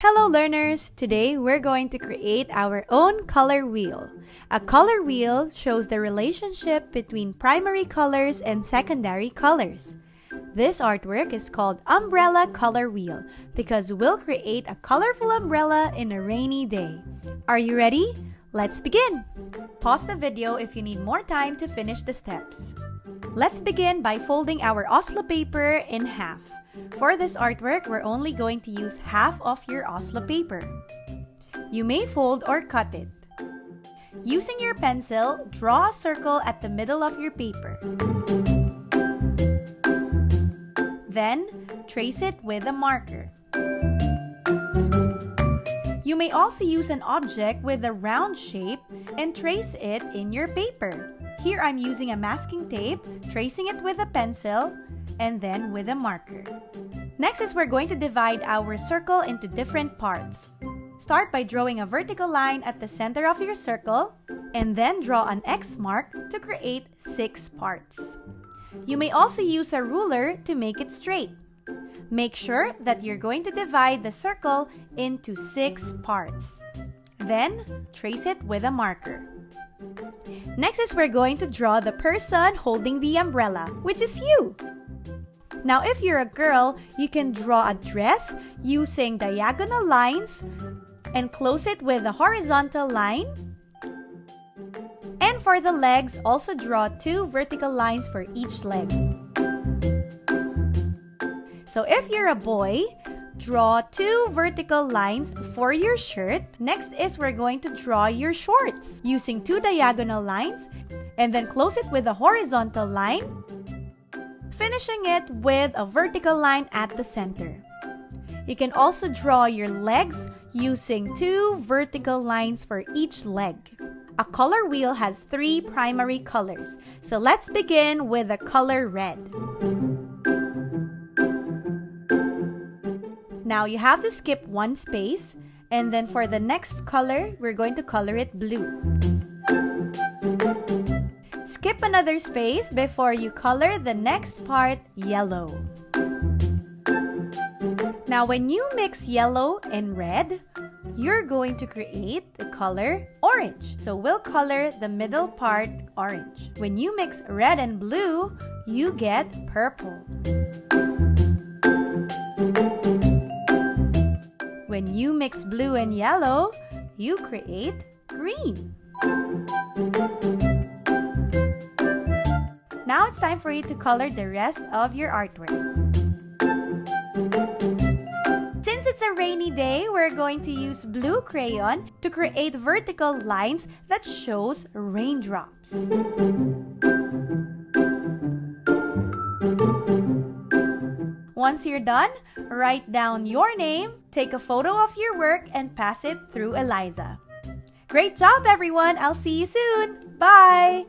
Hello learners! Today we're going to create our own color wheel. A color wheel shows the relationship between primary colors and secondary colors. This artwork is called Umbrella Color Wheel because we'll create a colorful umbrella in a rainy day. Are you ready? Let's begin! Pause the video if you need more time to finish the steps. Let's begin by folding our Oslo paper in half. For this artwork, we're only going to use half of your Oslo paper. You may fold or cut it. Using your pencil, draw a circle at the middle of your paper. Then, trace it with a marker. You may also use an object with a round shape and trace it in your paper. Here I'm using a masking tape, tracing it with a pencil, and then with a marker. Next is we're going to divide our circle into different parts. Start by drawing a vertical line at the center of your circle, and then draw an X mark to create six parts. You may also use a ruler to make it straight. Make sure that you're going to divide the circle into six parts. Then, trace it with a marker. Next is we're going to draw the person holding the umbrella, which is you. Now, if you're a girl, you can draw a dress using diagonal lines and close it with a horizontal line. And for the legs, also draw two vertical lines for each leg. So if you're a boy, draw two vertical lines for your shirt. Next is we're going to draw your shorts using two diagonal lines and then close it with a horizontal line, finishing it with a vertical line at the center. You can also draw your legs using two vertical lines for each leg. A color wheel has three primary colors, so let's begin with the color red. Now you have to skip one space and then for the next color, we're going to color it blue. Skip another space before you color the next part yellow. Now when you mix yellow and red, you're going to create the color orange. So we'll color the middle part orange. When you mix red and blue, you get purple. When you mix blue and yellow, you create green. Now it's time for you to color the rest of your artwork. Since it's a rainy day, we're going to use blue crayon to create vertical lines that shows raindrops. Once you're done, write down your name, take a photo of your work, and pass it through Eliza. Great job, everyone! I'll see you soon! Bye!